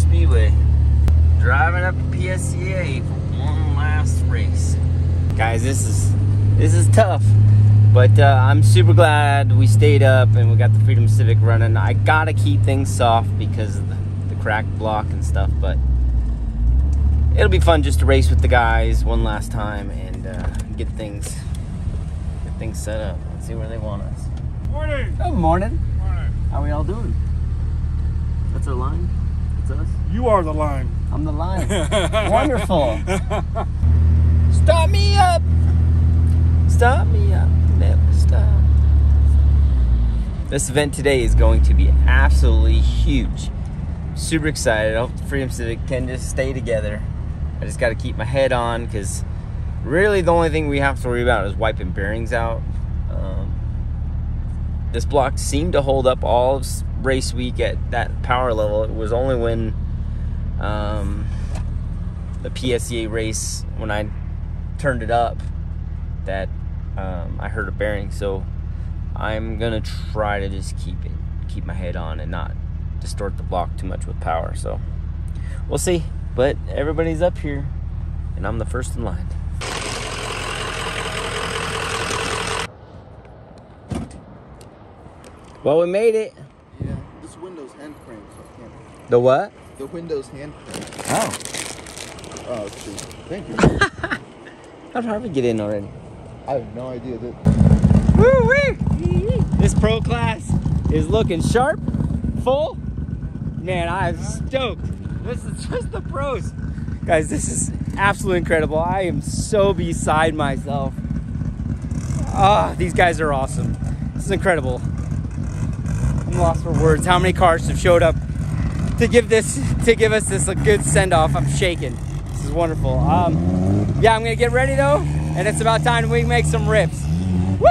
Speedway. Driving up to PSCA for one last race. Guys, this is this is tough. But uh, I'm super glad we stayed up and we got the Freedom Civic running. I gotta keep things soft because of the, the cracked block and stuff, but it'll be fun just to race with the guys one last time and uh, get things get things set up. Let's see where they want us. Morning. Good morning. Morning. How we all doing? That's our line. Us. You are the line. I'm the line. Wonderful. Stop me up. Stop me up. Never stop. This event today is going to be absolutely huge. Super excited. I hope the Freedom Civic can just stay together. I just got to keep my head on because really the only thing we have to worry about is wiping bearings out. Um, this block seemed to hold up all of race week at that power level. It was only when um, the PSCA race, when I turned it up, that um, I heard a bearing. So I'm gonna try to just keep it, keep my head on, and not distort the block too much with power. So we'll see. But everybody's up here, and I'm the first in line. Well, we made it. Yeah, this window's hand crank, so I can't. The what? The window's hand crank. Oh, Oh, shoot. Thank you. how'd Harvey get in already? I have no idea that. Woo wee! This pro class is looking sharp, full. Man, I'm stoked. This is just the pros. Guys, this is absolutely incredible. I am so beside myself. Ah, these guys are awesome. This is incredible. I'm lost for words. How many cars have showed up to give this to give us this a good send off? I'm shaking. This is wonderful. Um, yeah, I'm gonna get ready though, and it's about time we make some rips. Woo!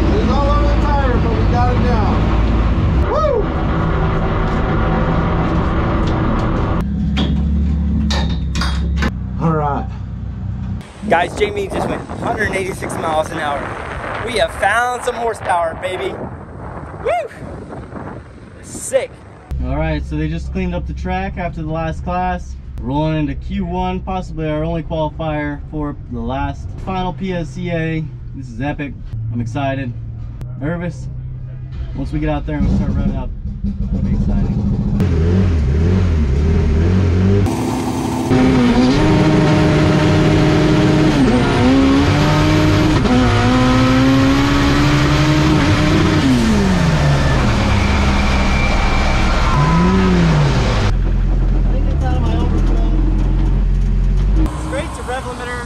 It was all over the tire, but we got it down. Woo! All right. Guys, Jamie just went 186 miles an hour. We have found some horsepower, baby. Woo! Sick. All right, so they just cleaned up the track after the last class. Rolling into Q1, possibly our only qualifier for the last final PSCA. This is epic. I'm excited. Nervous. Once we get out there and we start running up, it'll be exciting. I think it's out of my overflow. Straight to rev limiter.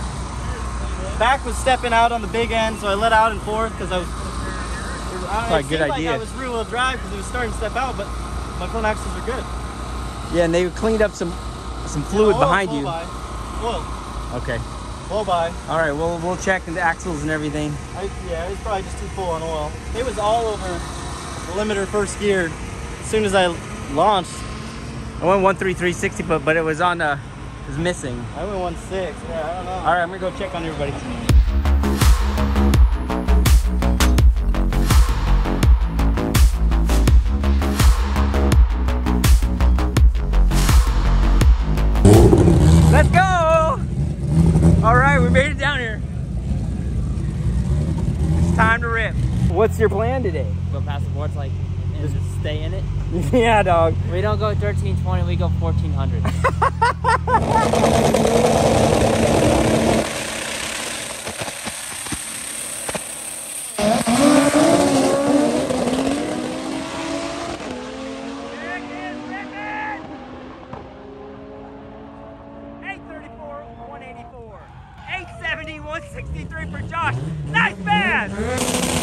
Back was stepping out on the big end, so I let out and forth because I was. I, Probably a it good idea. Like I was rear wheel drive because it was starting to step out, but my front axles are good. Yeah, and they cleaned up some some fluid Oil behind blow you. By. Okay. blow by. All right. Well, we'll check the axles and everything. I, yeah, it was probably just too full on oil. It was all over the limiter first gear. As soon as I launched, I went one three three sixty, but but it was on uh, was missing. I went one six. Yeah, I don't know. All right, I'm gonna go check on everybody. Let's go! All right, we made it down here. It's time to rip. What's your plan today? go past the boards like and just stay in it. yeah, dog. We don't go 1320, we go 1400. Eight thirty-four, one eighty-four. Eight seventy, one sixty-three for Josh. Nice man.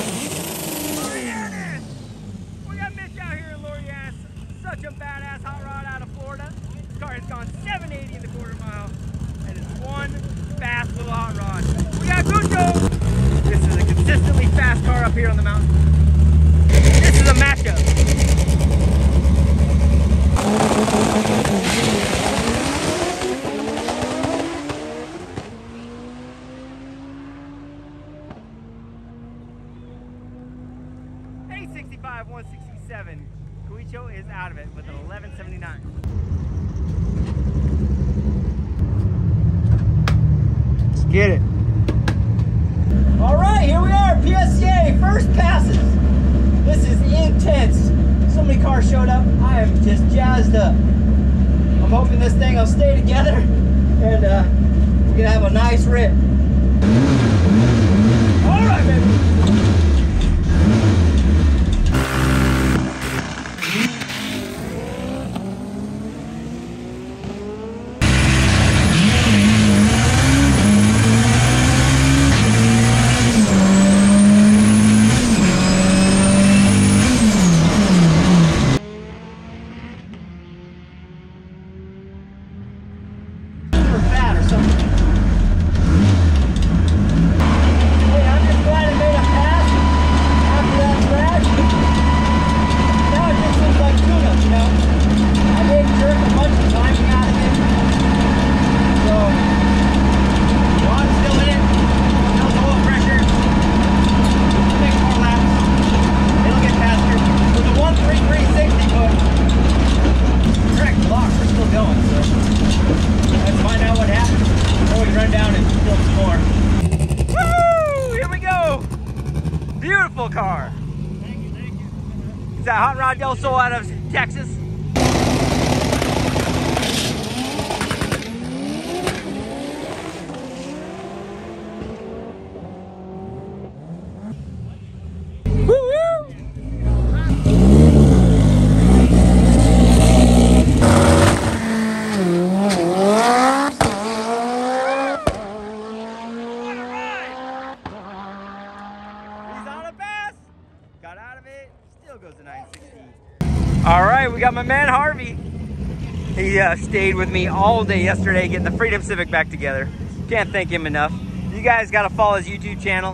Uh, stayed with me all day yesterday getting the Freedom Civic back together. Can't thank him enough. You guys got to follow his YouTube channel.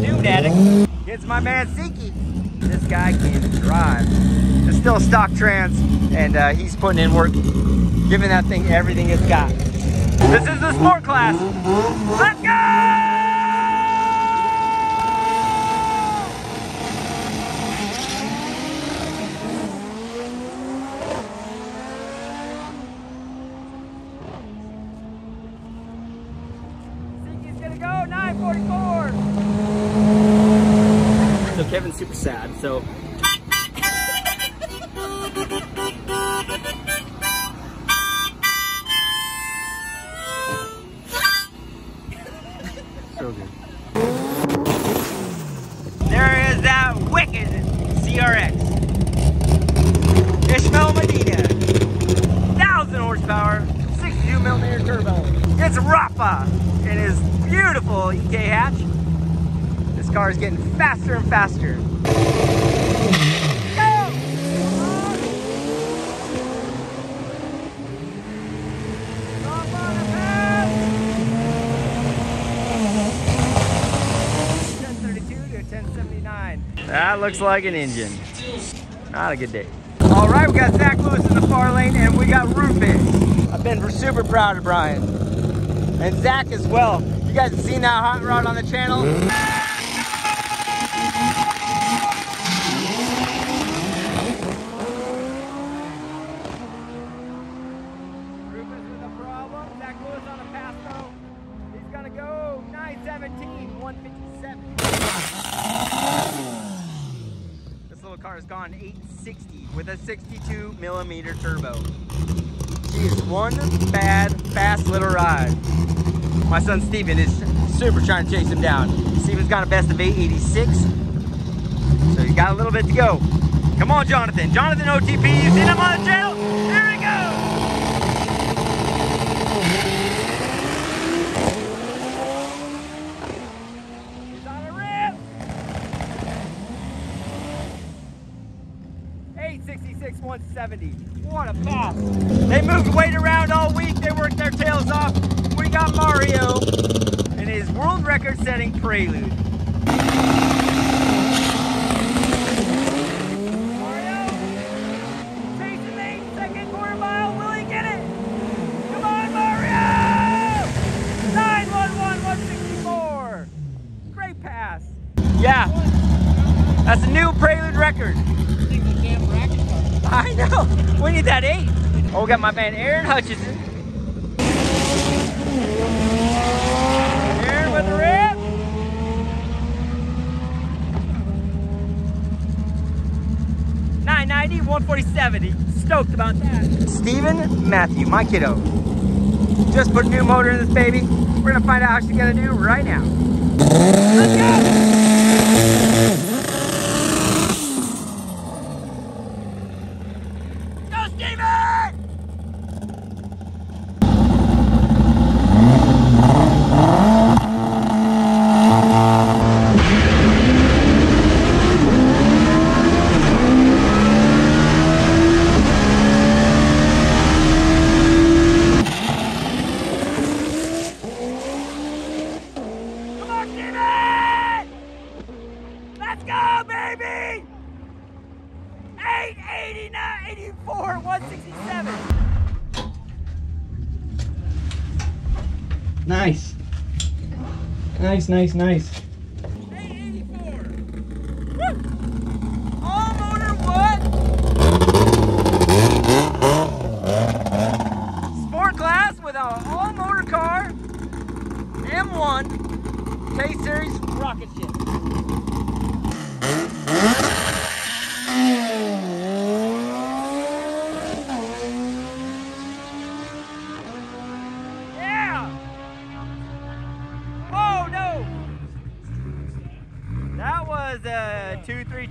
Doomed Addict. It's my man Siki. This guy can drive. It's still a stock trans, and uh, he's putting in work, giving that thing everything it's got. This is the sport class. Let's go! Looks like an engine. Not a good day. All right, we got Zach Lewis in the far lane, and we got Rufus. I've been super proud of Brian. And Zach as well. You guys have seen that hot rod on the channel? Millimeter turbo. She one bad, fast little ride. My son Steven is super trying to chase him down. Steven's got a best of 886. So you got a little bit to go. Come on, Jonathan. Jonathan OTP, you seen him on the channel? 70. What a pass. They moved weight around all week. They worked their tails off. We got Mario in his world record setting prelude. Yeah, that's a new Prelude record. I know. We need that eight. Oh, we got my man Aaron Hutchinson. Aaron with the rip. Nine ninety, one forty seventy. Stoked about that. Steven Matthew, my kiddo. Just put a new motor in this baby. We're gonna find out how she's gonna do right now. Let's go! Go, Steven! Come on, Steven! Let's go, baby! 889, 84, 167. Nice. Nice, nice,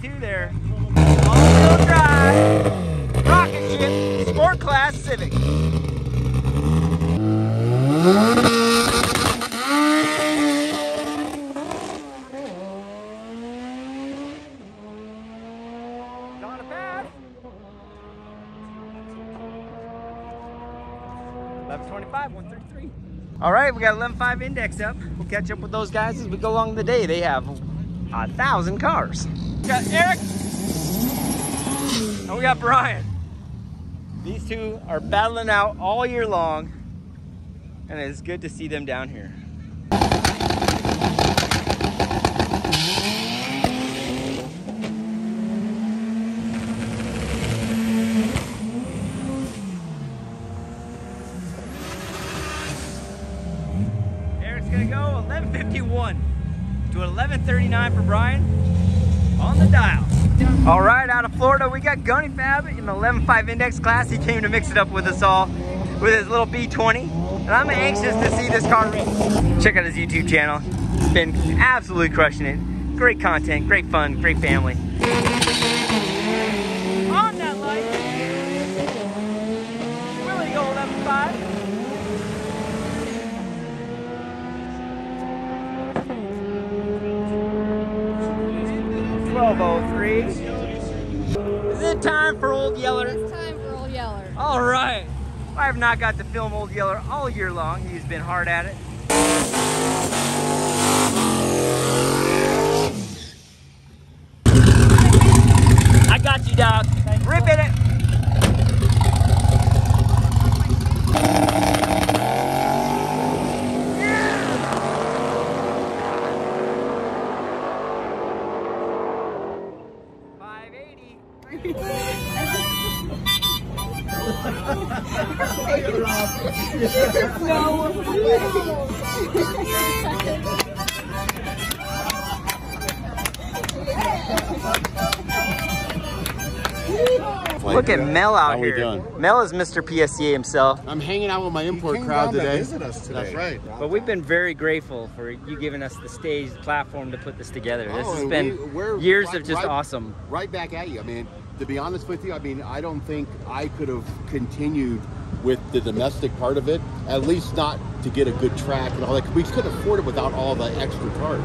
there. All-wheel drive, rocket ship, sport class Civic. 1125, 133. All right, we got 11.5 index up. We'll catch up with those guys as we go along the day. They have a thousand cars. We got Eric and we got Brian. These two are battling out all year long, and it's good to see them down here. Eric's gonna go 1151 to 1139 for Brian on the dial. All right, out of Florida, we got Gunny Fab in the 11.5 index class. He came to mix it up with us all with his little B20. And I'm anxious to see this car race. Check out his YouTube channel. He's been absolutely crushing it. Great content, great fun, great family. Old Yeller? It's time for Old Yeller. All right. I have not got to film Old Yeller all year long. He's been hard at it. I got you, dog. Rip in it. Look at Mel out How here. doing? Mel is Mr. PSCA himself. I'm hanging out with my import crowd down to today. visit us today. That's right. But we've been very grateful for you giving us the stage platform to put this together. This Oh, has been we- years right- of just right- awesome. Right back at you. I mean, to be honest with you, I mean, I don't think I could have continued with the domestic part of it, at least not to get a good track and all that. We couldn't afford it without all the extra cars.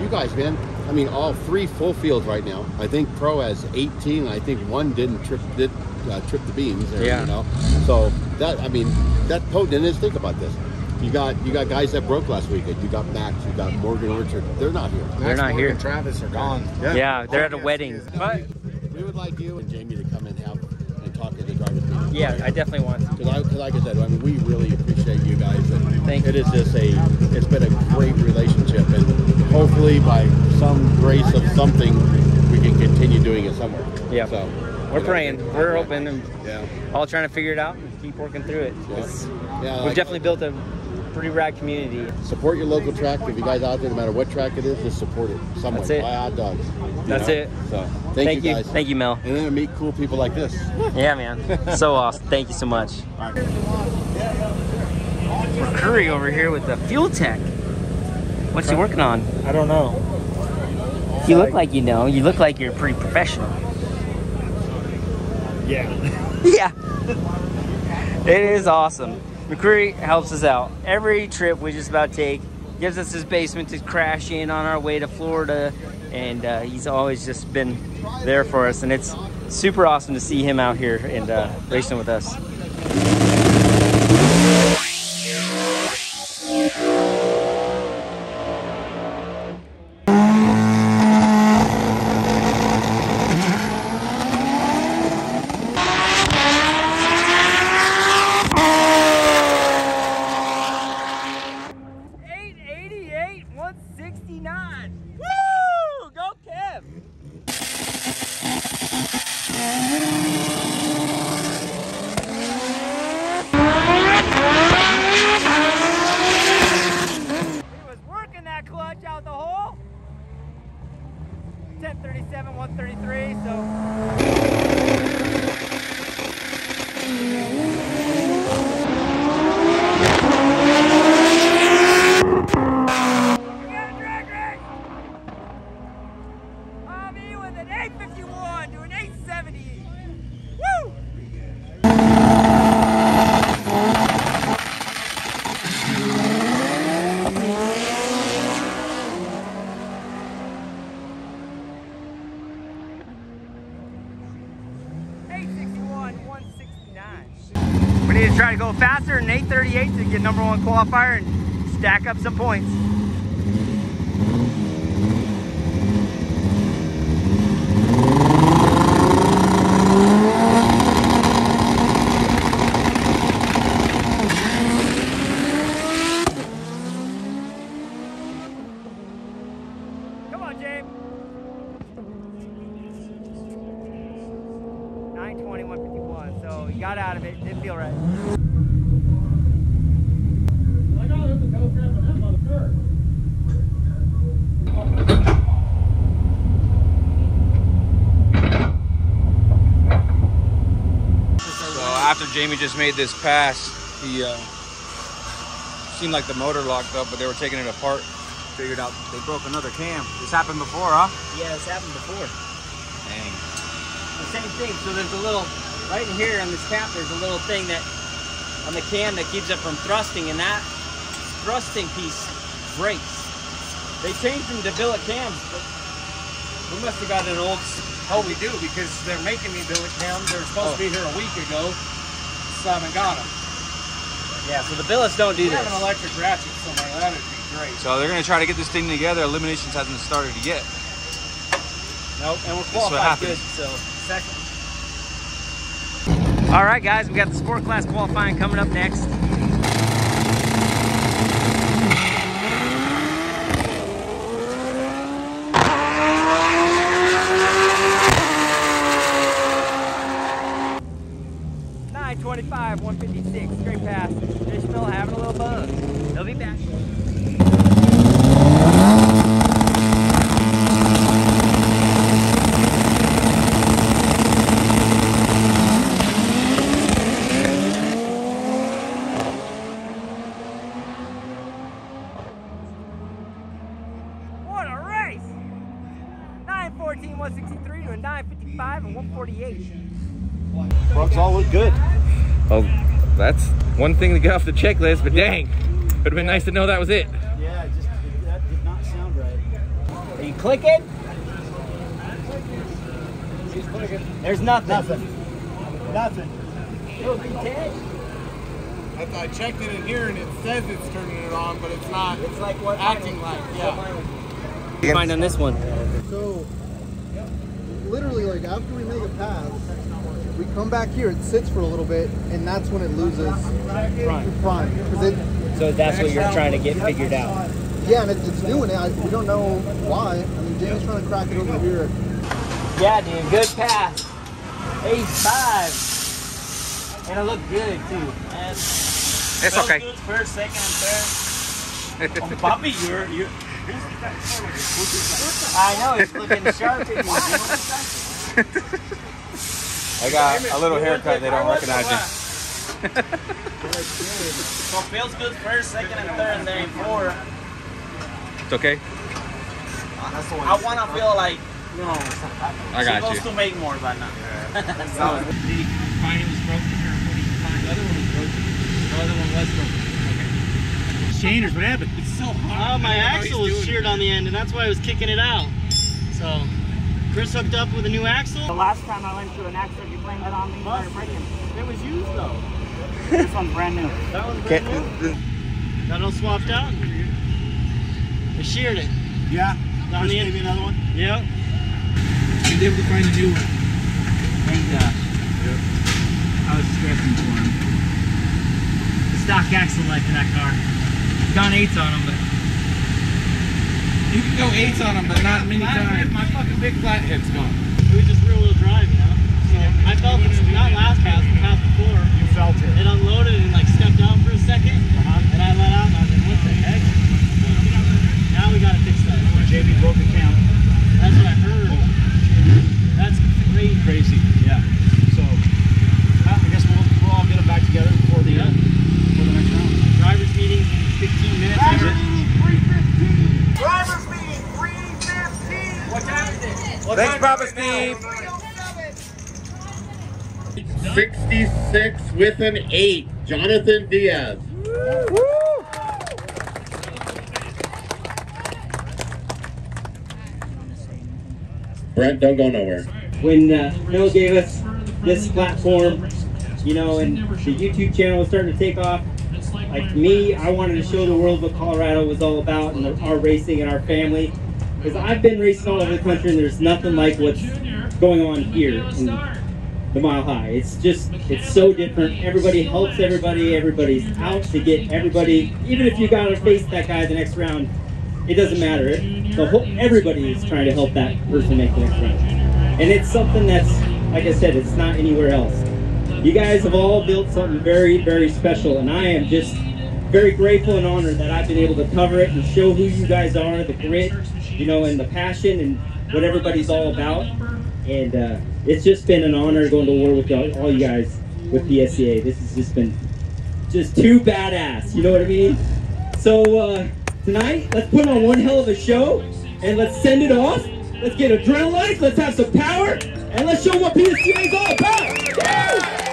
You guys, man, I mean, all three full fields right now. I think Pro has 18. I think one didn't trip did uh, trip the beams. There, Yeah. You know, so that I mean, that potent is think about this. You got you got guys that broke last weekend. You got Max. You got Morgan Orchard. They're not here. They're not here. Travis are gone. Yeah, they're at a yes, wedding. yes. But We would like you and Jamie to come and have and talk to the drivers meeting. yeah, I definitely want to. Because like I said, I mean, we really appreciate you guys. And Thank It is just a, it's been a great relationship, and hopefully by some grace of something, we can continue doing it somewhere. Yeah. So We're praying. We're open and Yeah. all trying to figure it out and keep working through it. It's- Yeah. We've like- definitely built a pretty rad community. support your local track. If you guys out there, no matter what track it is, just support it. Some That's way. it. Buy hot dogs. you That's know? it. So thank, you guys. Thank you, Mel. And then meet cool people like this. Yeah, man. So awesome. Thank you so much. Curry over here with the fuel tech. What's he working on? I don't know. You look like you know. You look like you're pretty professional. Yeah. Yeah. It is awesome. McCreary helps us out. Every trip we just about take gives us his basement to crash in on our way to Florida. And uh, he's always just been there for us. And it's super awesome to see him out here and uh, racing with us. Eight eighty-eight, one sixty-nine. Woo! Go Kev! He was working that clutch out the hole. 1037, 133, so. to get number one qualifier and stack up some points. Jamie just made this pass, he uh, seemed like the motor locked up, but they were taking it apart. Figured out they broke another cam. This happened before, huh? Yeah, it's happened before. Dang. The same thing. So there's a little, right in here on this cap, there's a little thing that, on the cam that keeps it from thrusting, and that thrusting piece breaks. They changed them to billet cams, but we must have got an old. Oh, we do because they're making me billet cams. They're supposed to be here a week ago. So I haven't got them. Yeah, so the billets don't do We have an electric ratchet somewhere. That'd be great. So they're gonna try to get this thing together. Eliminations hasn't started yet. Nope, and we're That's what qualified good, so second. All right, guys, we got the sport class qualifying coming up next. Nine twenty-five, one fifty-six, straight pass. Ishmael having a little bug. They'll be back. What a race! 914, 163 to a 955 and 148. Fronts all look good. Oh, that's one thing to get off the checklist, but dang, it would have been nice to know that was it. Yeah, just that did not sound right. Are you clicking? There's nothing. Nothing. Nothing. It'll be 10. I, I checked it in here and it says it's turning it on, but it's not. It's like what acting like, yeah. Mine on this one. So, literally, like after we make a pass, we come back here, it sits for a little bit, and that's when it loses Prime. prime. Because it, So that's what you're trying to get figured out. yeah, and it, it's doing it. I, we don't know why. I mean, Jamie's trying to crack it over here. Yeah, dude, good pass. Ace five. And it looked good too. And It's okay. good First, second, and third. oh, Bobby, you're you. I know, it's looking sharp at you. I got a little haircut. They don't recognize you. So feels good first, second, and third, and then four. It's okay. Ah, I want to feel like you know. I got supposed you. to make more, but not. Fine, it was broken. The other one was broken. The other one was broken. Okay. Changers, what happened? It's so hot. Oh, my axle was sheared on the end, and that's why I was kicking it out. So, Chris hooked up with a new axle. The last time I went to an accident, you blamed it on me for breaking. It was used though. This one's brand new. That one's brand new. Got it all swapped out. I sheared it. Yeah. On the Chris end. gave you another one? Yep. You able to find a new one. Thank God. Yep. I was stressing for him. The stock axle life in that car. It's gone eights on him, but You can go eights on them, but not many times. My fucking big flathead's gone. It was just rear wheel drive, you know? So I felt it, not last pass, the pass before. You felt it. It unloaded and like stepped down for a 2nd and I let out and I was like, what the heck? So, now we gotta fix that. JB broke the count. That's what I heard. That's crazy. Crazy. Yeah. So, uh, I guess we'll, we'll all get them back together before the, uh, before the next round. Driver's meeting in 15 minutes. Driver's meeting 315. What time is it? What Thanks, time Papa is it now? Steve. 66 with an 8. Jonathan Diaz. Brent, don't go nowhere. when uh, Noah gave us this platform, you know, and the YouTube channel was starting to take off, like me, I wanted to show the world what Colorado was all about and our racing and our family. Because I've been racing all over the country and there's nothing like what's going on here the Mile High. It's just, it's so different. Everybody helps everybody. Everybody's out to get everybody. Even if you got to face that guy the next round, it doesn't matter. The whole, everybody is trying to help that person make the next round. And it's something that's, like I said, it's not anywhere else. You guys have all built something very, very special, and I am just very grateful and honored that I've been able to cover it and show who you guys are, the grit, you know, and the passion and what everybody's all about. And uh, it's just been an honor going to war with all, all you guys with PSCA. This has just been just too badass. You know what I mean? So uh, tonight, let's put on one hell of a show and let's send it off. Let's get adrenaline. Let's have some power and let's show what PSCA is all about.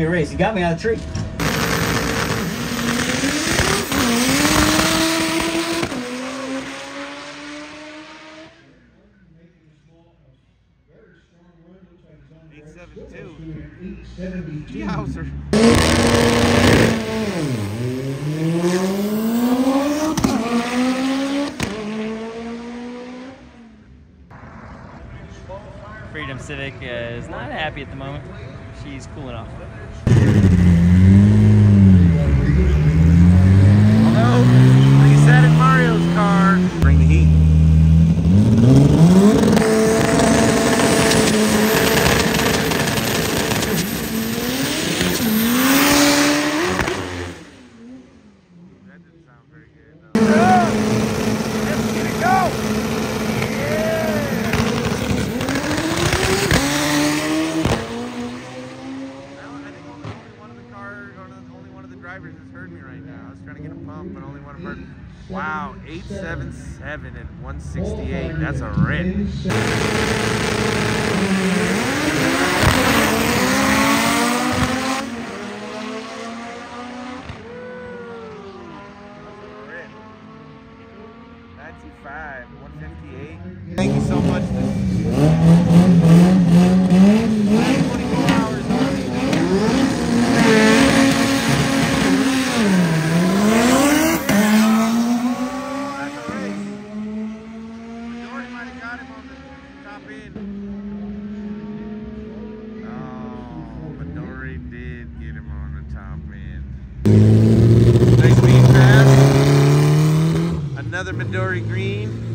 me a race. You got me out of the tree. Freedom Civic is not happy at the moment. She's cooling off. Thank you. Midori green.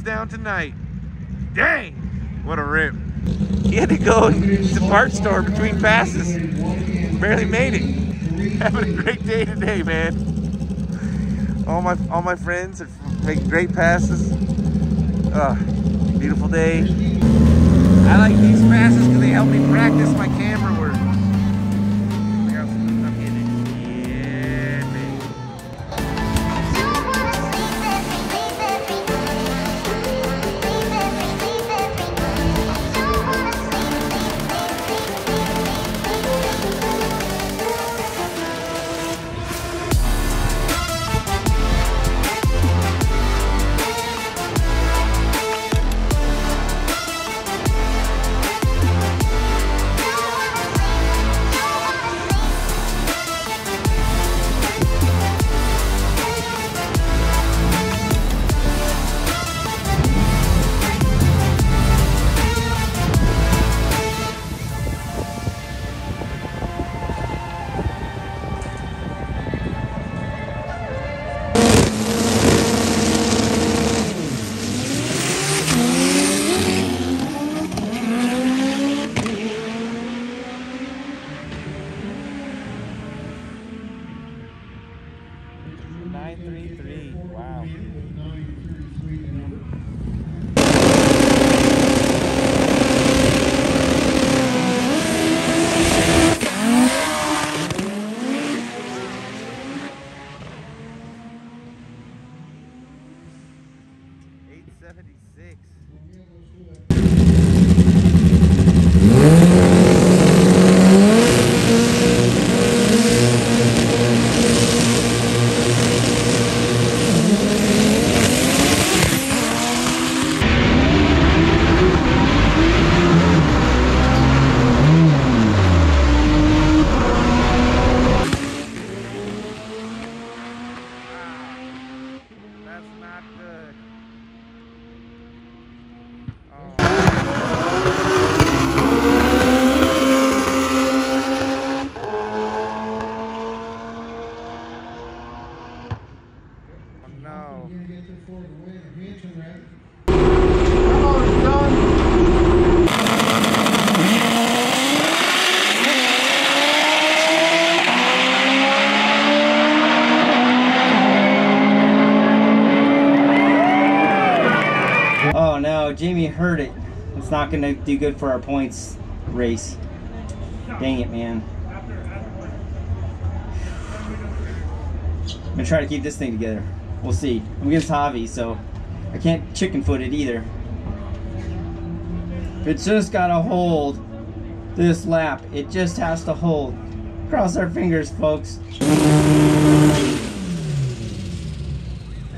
goes down tonight. Dang, what a rip. He had to go to the parts store between passes. Barely made it. Having a great day today, man. All my all my friends are making great passes. Uh, beautiful day. I like these passes because they help me practice my Not gonna do good for our points race. Dang it, man. I'm gonna try to keep this thing together. We'll see. I'm against Javi, so I can't chicken foot it either. It's just gotta hold this lap. It just has to hold. Cross our fingers, folks. I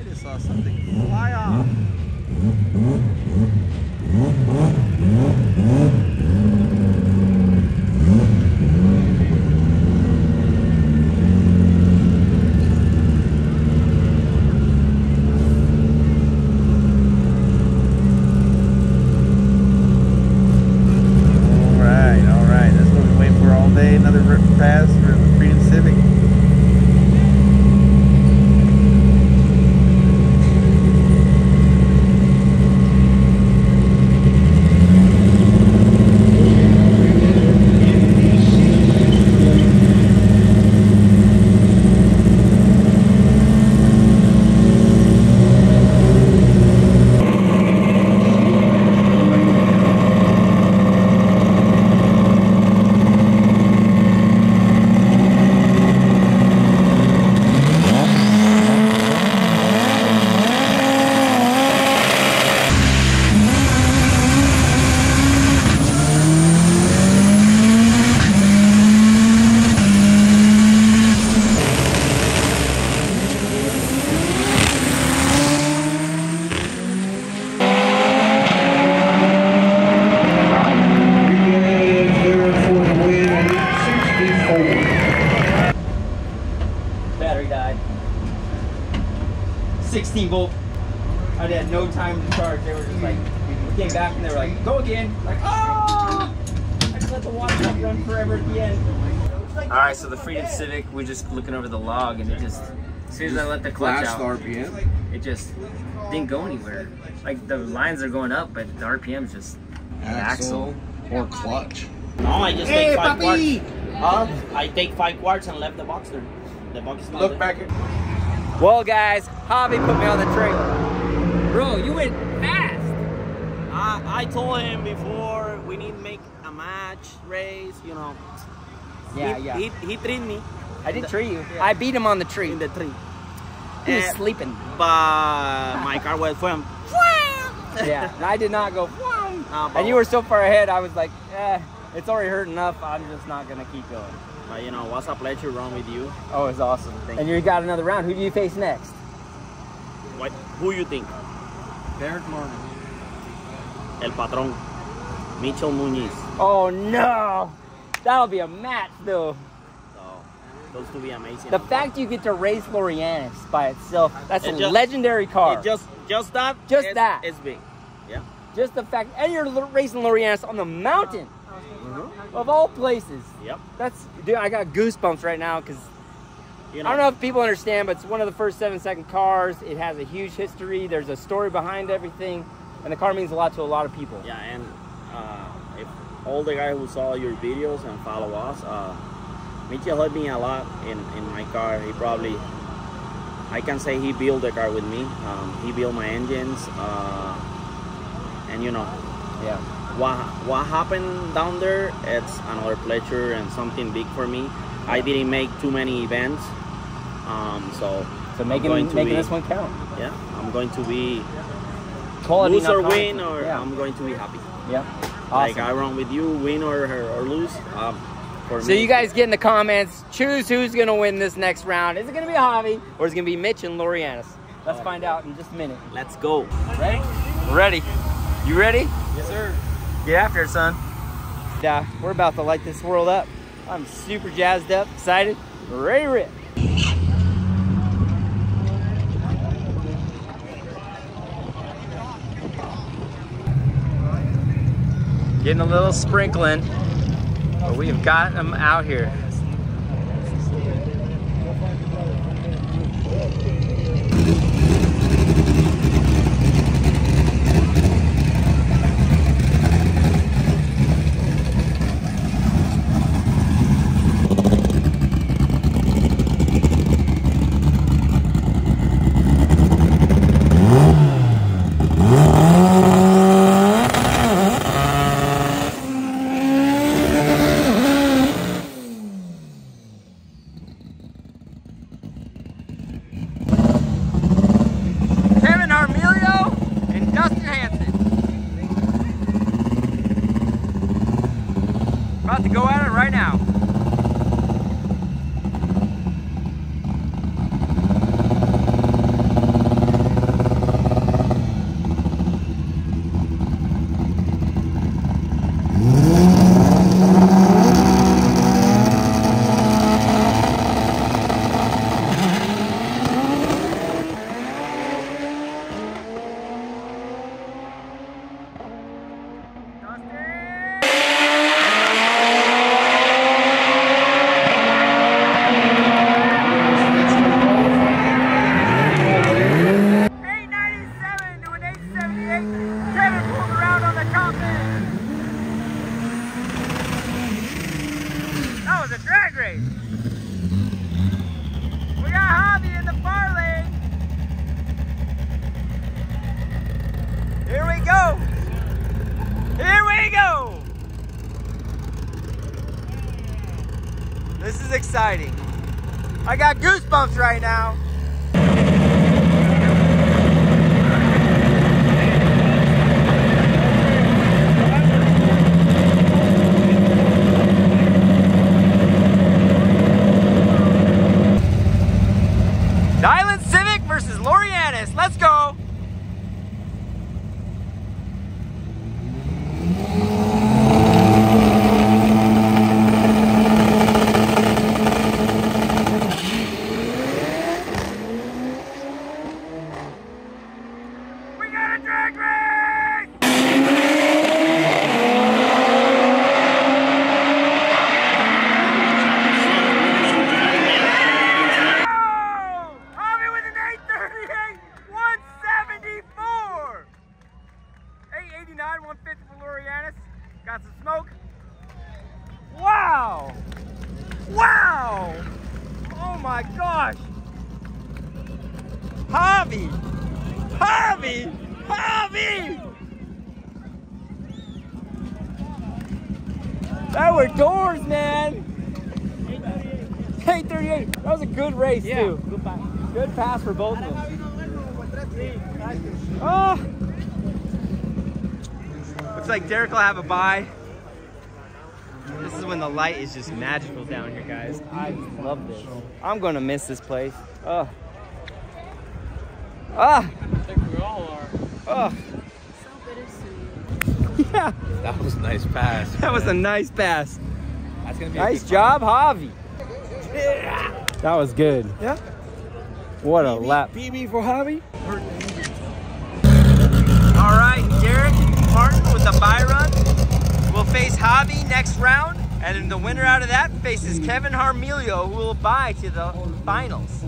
just saw something fly off. All right, all right. That's what we wait for all day. Another rip pass for the Freedom Civic. Battery died. 16 volt. I had no time to charge. They were just like, we came back and they were like, go again. Like, oh! I just let the water pump run forever at the end. All right, so the Freedom Civic, we're just looking over the log and it just, as soon as I let the clutch out, the RPM. it just didn't go anywhere. Like the lines are going up, but the RPM's just the axle. or clutch. No, I just take five quarts. Huh? I take five quarts and left the box there. The box is not Look there. back at Well, guys, Javi put me on the trailer. Bro, you went fast. I, I told him before we need to make a match race, you know. Yeah, he, yeah. He, he treated me I did the- tree you. yeah. I beat him on the tree. in the tree. He was sleeping. But my car was from. Yeah, and I did not go. Nah, And you were so far ahead, I was like, eh, it's already hurt enough. I'm just not gonna keep going. But you know, what's a pleasure run with you. Oh, it's awesome. Thank and you got another round. Who do you face next? What? Who you think? Derek Martin. El Patron. Mitchell Muniz. Oh no, that'll be a match though. Those two be amazing. The fact you get to race Lorianis by itself—that's a just- legendary car. It just, just that. Just is- that. is big. Yeah. Just the fact, and you're racing Lorianis on the mountain of all places. Yep. That's dude. I got goosebumps right now because You know, I don't know if people understand, but it's one of the first seven second cars. It has a huge history. There's a story behind everything, and the car means a lot to a lot of people. Yeah, and uh, if all the guys who saw your videos and follow us, uh, Mitchell helped me a lot in, in my car. He probably, I can say he built the car with me. Um, he built my engines, uh, and you know, Yeah. what what happened down there, it's another pleasure and something big for me. I didn't make too many events, um, so So making making be- this one count. yeah, I'm going to be quality. lose or win, or yeah. I'm going to be happy. yeah. Like I run with you, win or or lose. Um, So me, you guys get in the comments, choose who's gonna win this next round. Is it gonna be Javi or is it gonna be Mitch and Lorianis? Let's uh, find out in just a minute. let's go. Ready? Ready. You ready? Yes, sir. Get after it, son. Yeah, we're about to light this world up. I'm super jazzed up, excited, ready to rip. Getting a little sprinkling, but we've got them out here. For both of them. Oh. Looks like Derek will have a bye. This is when the light is just magical down here, guys. I love this. I'm going to miss this place. Oh. Ah. I think we all are. Oh. Yeah, That was a nice pass. that was a nice pass. That's gonna be a Nice good job, Javi. That was good. Yeah. What a lap. PB for Javi. All right, Derek Martin with the bye run will face Javi next round, and the winner out of that faces Kevin Harmilio, who will buy to the finals.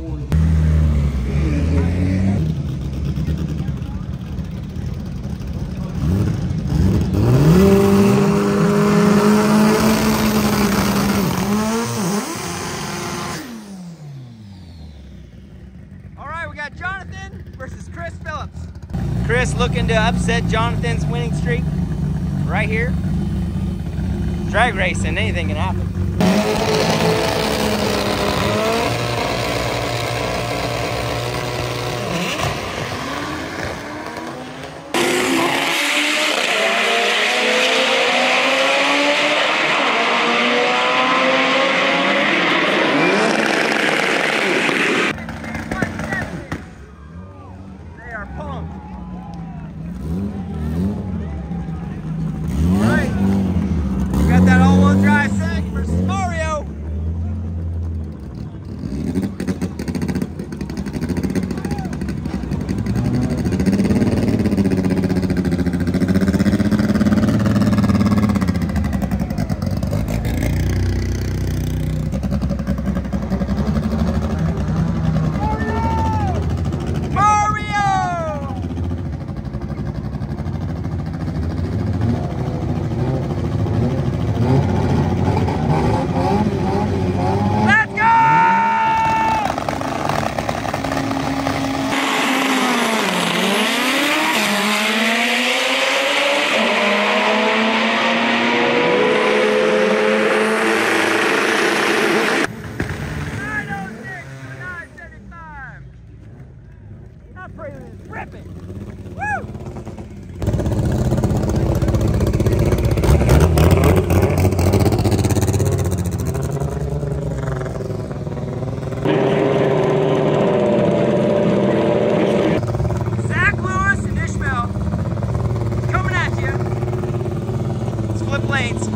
All right, we got Jonathan versus Chris Phillips. Chris looking to upset Jonathan's winning streak right here. Drag racing, anything can happen. lanes.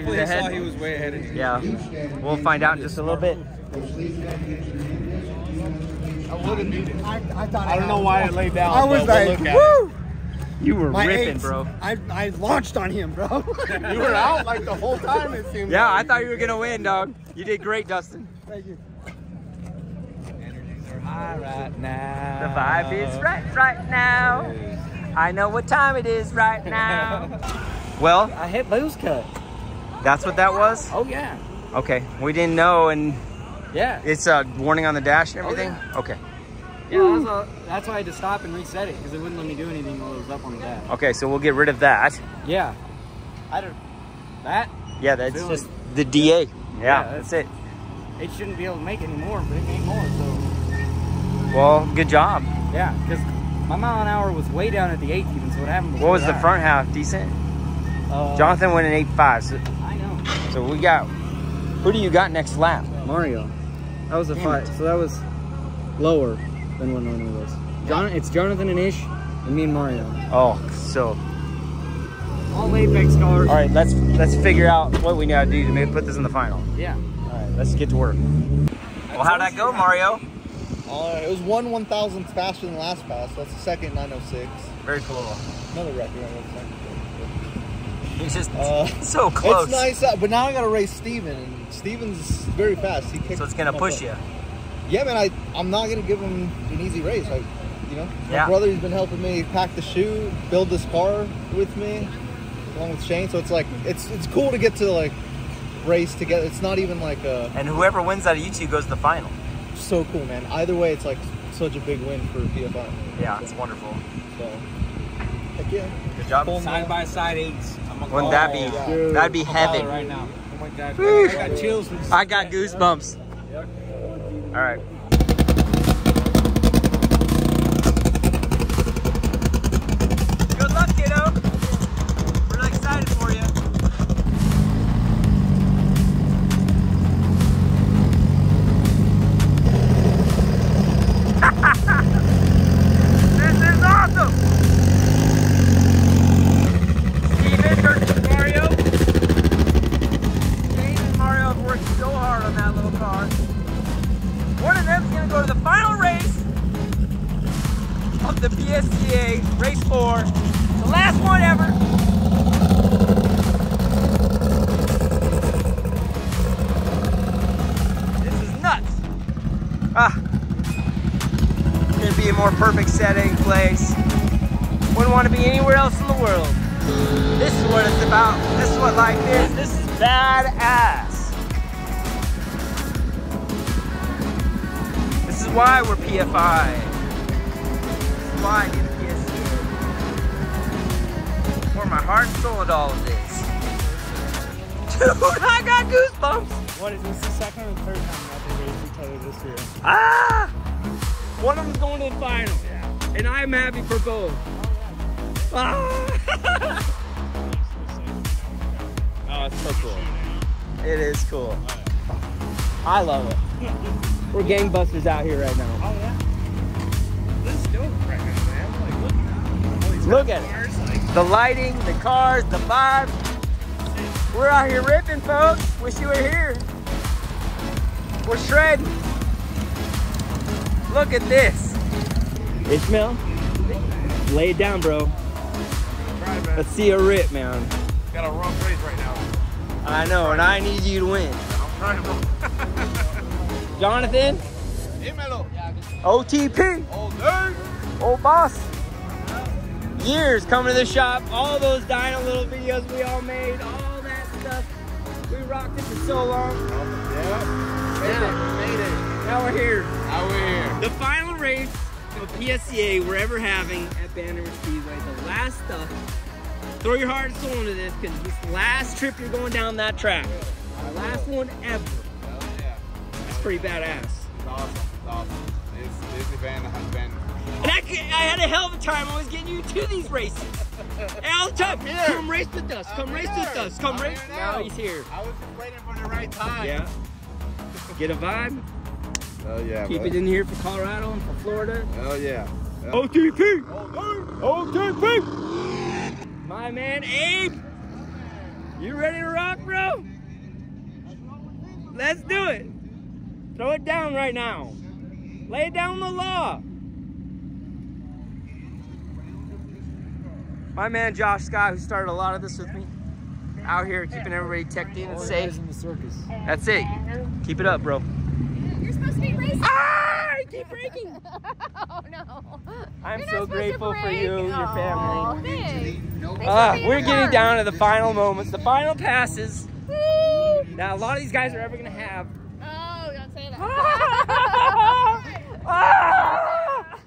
He just saw that Hopefully he was he ahead. saw he was way ahead of you. Yeah, we'll find out in just a little bit. I, I thought I don't know why I laid down. I was but we'll like, woo! You were My ripping, eights, bro. I, I launched on him, bro. You were out like the whole time. It seemed. Yeah, I thought you were gonna win, dog. You did great, Dustin. Thank you. High right now. The vibe is right right now. I know what time it is right now. well, I hit boost cut. That's what that was? Oh yeah. Okay, we didn't know, and Yeah. it's a warning on the dash and everything? Okay. Yeah, that's, all, that's why I had to stop and reset it because it wouldn't let me do anything while it was up on the dash. Okay, so we'll get rid of that. Yeah. I don't. That Yeah, that's Really? just the DA. Yeah, Yeah, that's it. it shouldn't be able to make any more, but it made more. So Well, good job. yeah, because my mile an hour was way down at the eighth even. So what happened? What was the front half? Decent? Uh, Jonathan went an 8.5, so, I know. So we got, who do you got next lap? Mario. That was a Damn fight. it. So that was lower than what normally was. Jon- it's Jonathan and Ish, and me and Mario. Oh, so, All Apex cars. all right, let's let's figure out what we gotta do to maybe put this in the final. Yeah. All right, let's get to work. Well, how'd that go, Mario? Uh, it was one one thousandth faster than last pass. That's the second 906. Very cool. Another record. I He's just Uh, so close. It's nice, uh, but now I gotta race Steven, and Steven's very fast. He kicks So it's gonna push butt. you. Yeah, man. I I'm not gonna give him an easy race. I, you know, my Yeah. brother's been helping me pack the shoe, build this car with me, along with Shane. So it's like it's it's cool to get to like race together. It's not even like a. And whoever wins out of you two goes to the final. so cool, man. Either way, it's like such a big win for PFI. Yeah, it's wonderful. So, heck yeah. Good job. Side by side eights. Wouldn't that be oh, Dude. that'd be I'm gonna call it heaven. right now. Oh my god. I got chills. I got goosebumps. All right. Happy for both. Ah! oh, it's so cool. It is cool. I love it. We're gangbusters out here right now. Oh yeah. This is dope right now, man. Like look at Look at cars, like The lighting, the cars, the vibe. We're out here ripping, folks. Wish you were here. We're shredding. Look at this. Ishmael, lay it down, bro. right. Let's see a rip, man. Got a rough race right now. I know, and I need you to win. I'm trying to. Jonathan, Dímelo. OTP. All day. Old boss. Years coming to the shop, all those dyno little videos we all made, all that stuff. We rocked it for so long. Yeah. Made it. Made it. now we're here. Now we're here. The final race PSCA we're ever having at Bandimere Speedway. The last stuff. Throw your heart and soul into this because this last trip you're going down that track. Our last one ever. Hell yeah. That's pretty badass. It's awesome. It's awesome. This, this event has been And I, I had a hell of a time always getting you to these races. And all the time, come race with us, come I'm race here. with us, come I'm race. Now now. he's here. I was just waiting for the right time. Yeah. Get a vibe. Oh yeah. Keep it in here for Colorado and for Florida. Oh yeah. OTP! OTP! My man Abe! You ready to rock, bro? Let's do it! Throw it down right now. Lay down the law. My man Josh Scott, who started a lot of this with me, out here keeping everybody teched in and safe. in the circus. That's it. Keep it up, bro. You're supposed to be racing. Ah! I keep breaking. oh no. I'm You're so grateful for break. you, your family. thanks. Thanks Ah, we're getting part. down to the final moments, the final passes. Woo! Now, a lot of these guys are ever gonna have. Oh, don't say that. Ah!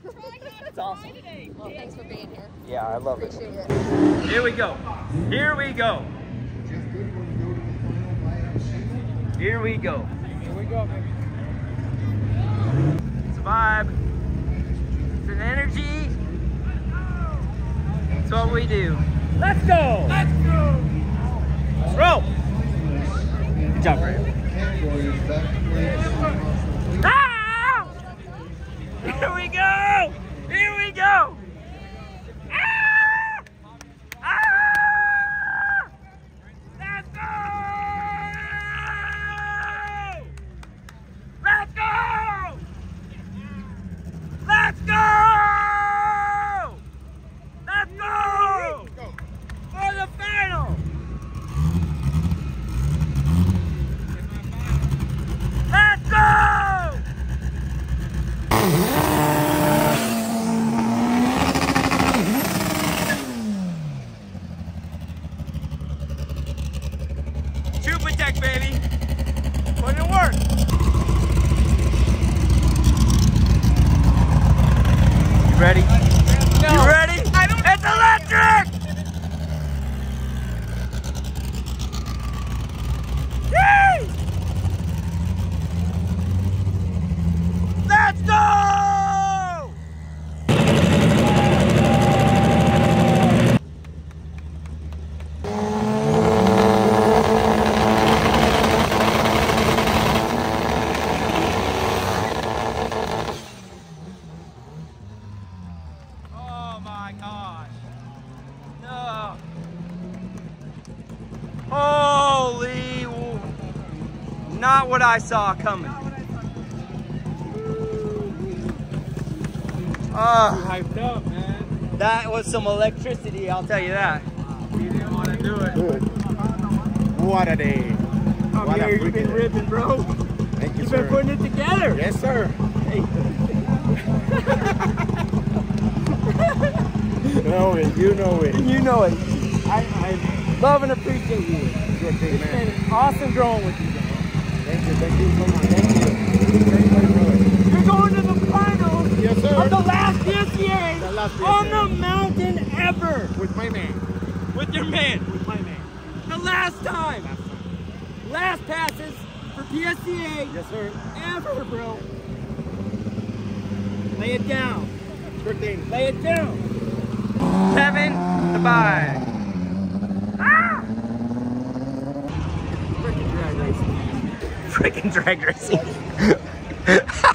it's awesome. Well, thanks for being here. Yeah, I love it. Appreciate it. Here we go. Here we go. Here we go. Here we go, baby. It's a vibe. It's an energy. It's what we do. Let's go. Let's go. Roll. Good job, Brandon. Ah! Here we go. Here we go. Ah! Ah! Let's go. Let's go. Let's go! Let's go! For the final! Let's go! Super Tech, baby! Put in work! You ready? You ready? It's electric! Yay! Let's go! Oh my gosh. No. Holy. w- Not what I saw coming. Ah. Hyped up, man. that was some electricity, I'll tell you that. You didn't want to do it. What a day. I'm What here, you've been freaking- ripping, bro. Thank you, You've sir. been putting it together. Yes, sir. Hey. You know it. You know it. You know it. I, I love and appreciate you. You're a big It's man. been awesome growing with you. You're going to the finals of the last PSCA The last on the mountain ever With my man. with your man. With my man. The last time. Last passes for PSCA Yes, sir. ever, bro. Lay it down. Sure thing. Lay it down. Seven, goodbye. Ah! Freaking drag racing. Freaking drag racing.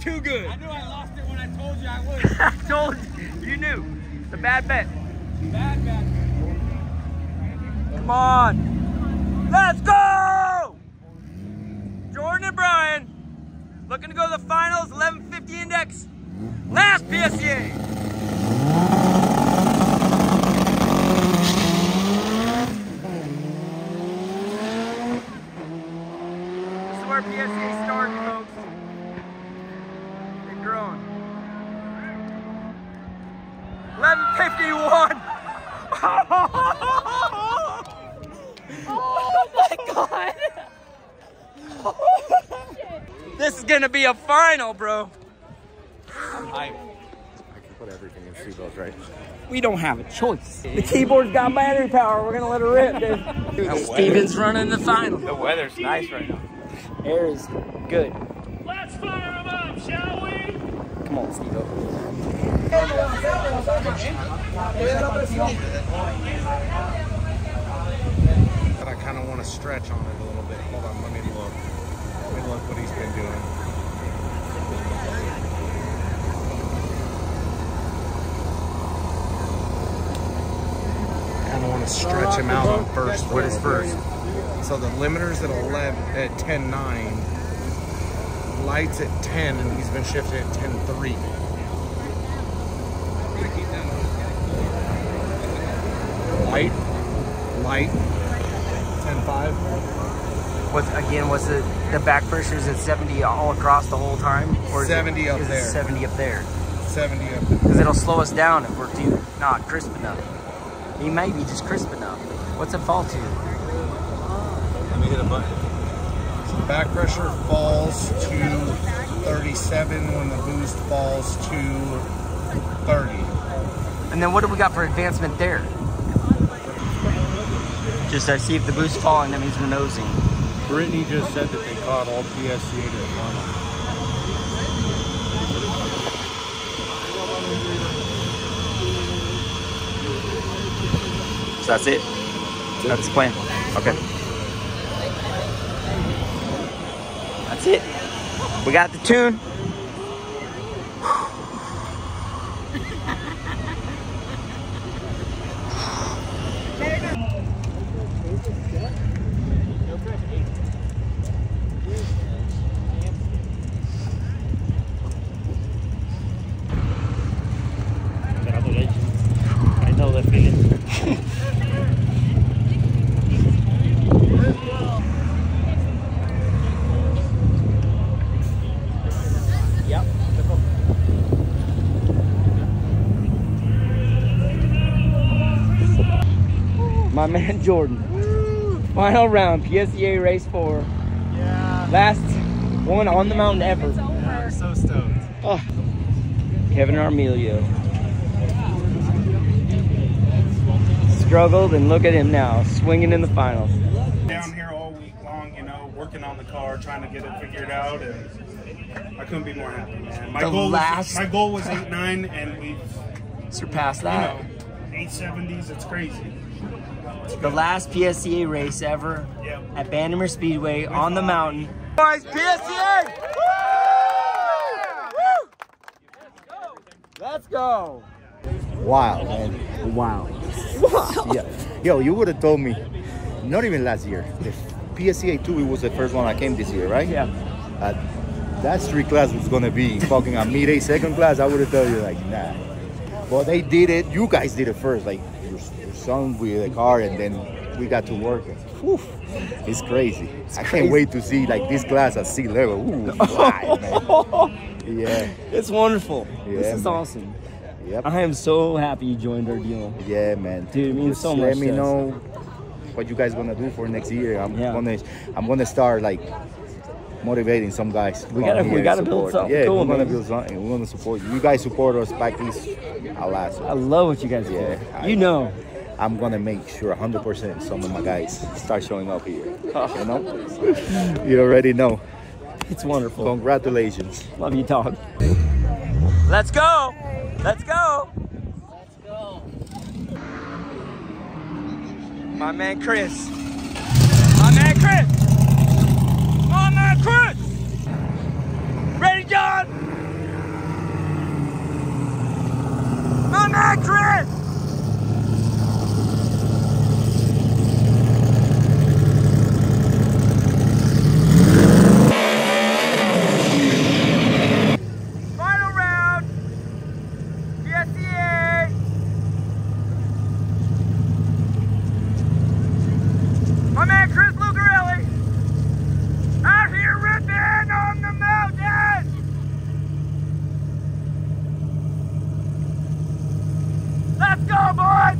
too good. I knew I lost it when I told you I would. I told you. You knew. It's a bad bet. Bad, bad. Come on. Let's go! Jordan and Brian looking to go to the finals, 1150 index. Last PSCA. This is where PSCA started, folks. They're growing. 1151. Oh my god. This is gonna be a final, bro. I can put everything in seatbelts, right? We don't have a choice. The keyboard's got battery power. We're gonna let it rip, dude. Steven's running the final. The weather's nice right now. Air is good. Let's fire him up, shall we? Come on, Steve. But I kind of want to stretch on it a little bit. Hold on, let me look. Let me look what he's been doing. Kind of want to stretch him out on first. What is first? So the limiter's at 11 at 10.9, lights at 10, and he's been shifted at 10.3. Light, light, 10.5. What's again? Was it the back pressure is at 70 all across the whole time, or is it- 70 up there. 70 up there? 70 up Because it'll slow us down if we're too not crisp enough. He may be just crisp enough. What's it fall to? Let me hit a button. So back pressure falls to 37 when the boost falls to 30. And then what do we got for advancement there? Just I see if the boost's falling, that means we're nosing. Brittany just said that they caught all PSCA to Atlanta. That's it. That's the plan. Okay. That's it. We got the tune. Man Jordan. Final round, PSCA race four. Yeah. Last one on the mountain ever. I'm so stoked. Oh. Kevin Armelio. Struggled and look at him now, swinging in the finals. down here all week long, you know, working on the car, trying to get it figured out, and I couldn't be more happy, man. My The goal last- was my goal was eight nine, and we've Surpassed you that. know eight seventies. It's crazy. The last PSCA race ever Yep. at Bandimere Speedway on the mountain. Boys, PSCA! Let's go! Wow, man. Wow. Yeah. Yo, you would have told me, not even last year, the PSCA 2, it was the first one I came this year, right? Yeah. Uh, that street class was gonna be fucking a mid A second class. I would have told you like, nah. But they did it. You guys did it first, like son with the car, and then we got to work. Whew, it's crazy. I crazy. can't wait to see like this class at sea level. Ooh, fly, man. Yeah. It's wonderful. this is man. awesome. Yep. I am so happy you joined our deal. Yeah, man. Dude, it means Just so Let me know what you guys gonna do for next year. I'm Yeah. gonna, I'm gonna start like motivating some guys. We gotta- oh, we gotta build something Yeah, cool, we're gonna man. build something. We're gonna support you. You guys support us back east a lot. So I love what you guys do. Yeah, you know. I'm gonna make sure 100% some of my guys start showing up here. You know, you already know. It's wonderful. Congratulations. Love you, dog. Let's go. Let's go. Let's go. My man Chris. My man Chris. Chris. Ready, John? My man Chris. Final round. PSCA. My man Chris Lucarelli. Out here ripping on the mountain. Let's go, boys.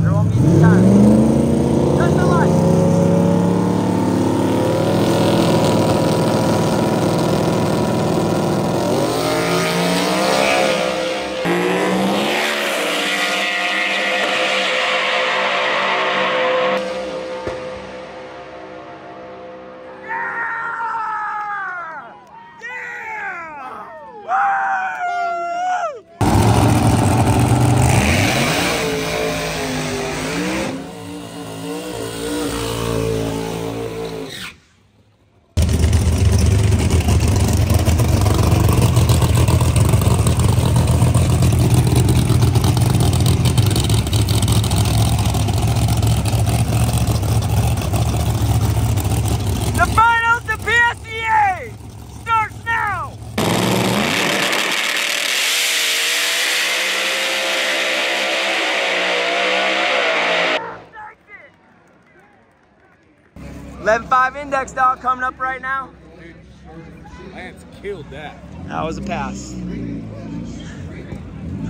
There won't be any time. Touch the light. The finals of PSCA starts now. Eleven five index dog coming up right now. Lance killed that. That was a pass.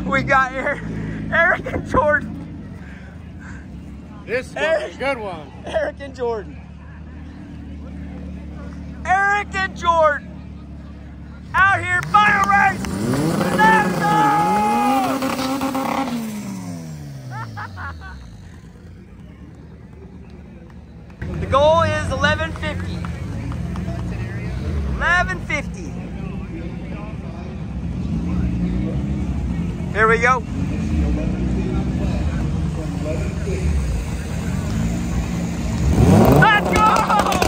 We got Eric, Eric and Jordan. This Eric, a good one. Eric and Jordan. Eric and Jordan. Out here, final race. Here we go. Let's go!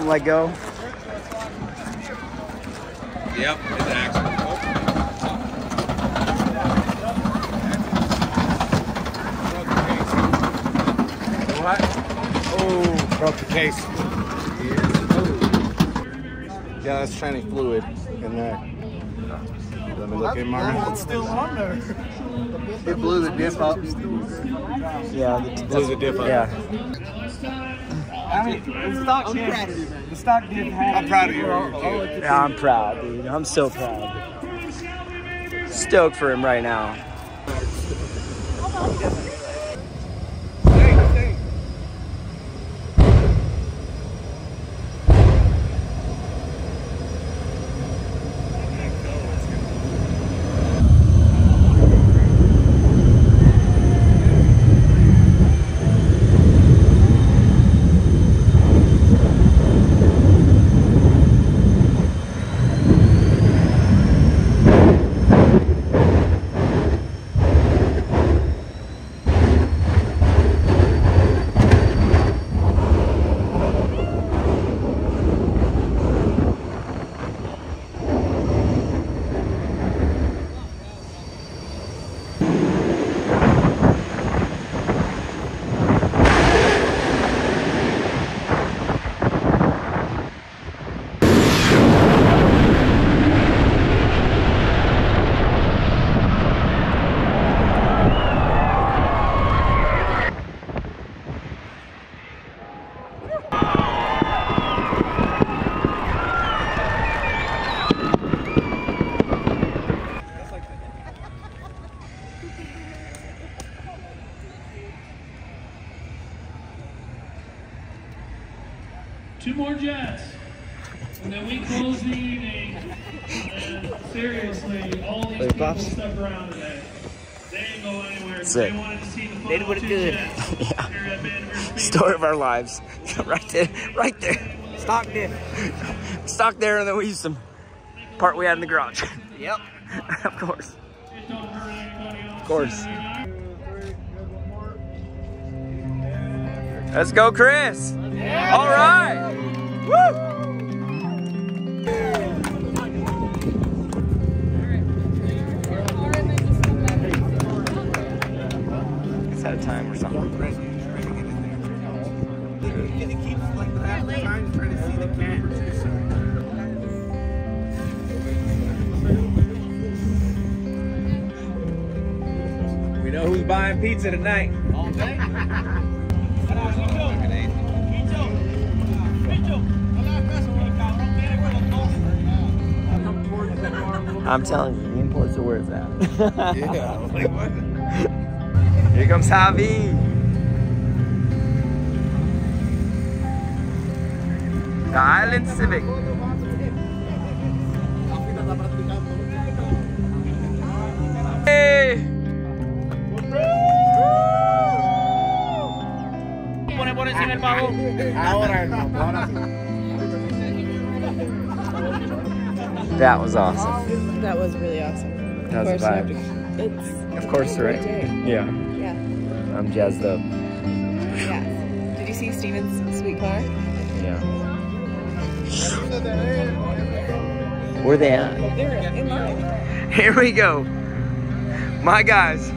Something let go. Yep, it's an accident. What? Oh, broke the case. Yeah, that's tranny fluid in there. Let me look in Marvin. It's still on there. It blew the diff up. Yeah. The, Blew the diff up. Yeah. I mean, the stock did. The stock did have. I'm proud of you. Yeah, I'm proud, dude. I'm so proud. Stoked for him right now. Sick. They wanted to see the They did what it two did. jets here at Vanderbilt Story of our lives. right there. Right there. Stock there. Stock there, and then we used some part we had in the garage. Yep. of course. Of course. Let's go, Chris. All right. Woo! Buying pizza tonight. I'm telling you, the imports are where it's at. Yeah, like what? Here comes Javi. The Island Civic. Pone por encima el pavo. Ahora, ahora sí. That was awesome. That was really awesome. That was a Of course, vibe. you have to- It's Of course, it's right? day. Yeah. Yeah. I'm jazzed up. Yeah. Did you see Steven's sweet car? Yeah. Where they at? They're in line. Here we go. My guys.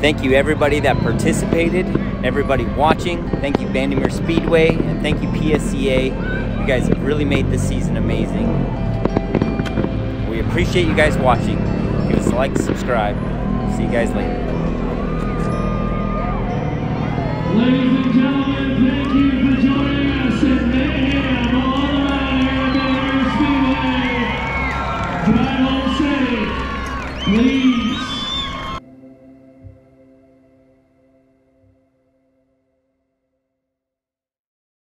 Thank you everybody that participated, everybody watching. Thank you Bandimere Speedway, and thank you PSCA. You guys have really made this season amazing. We appreciate you guys watching. Give us a like, subscribe. See you guys later. Ladies and gentlemen, thank you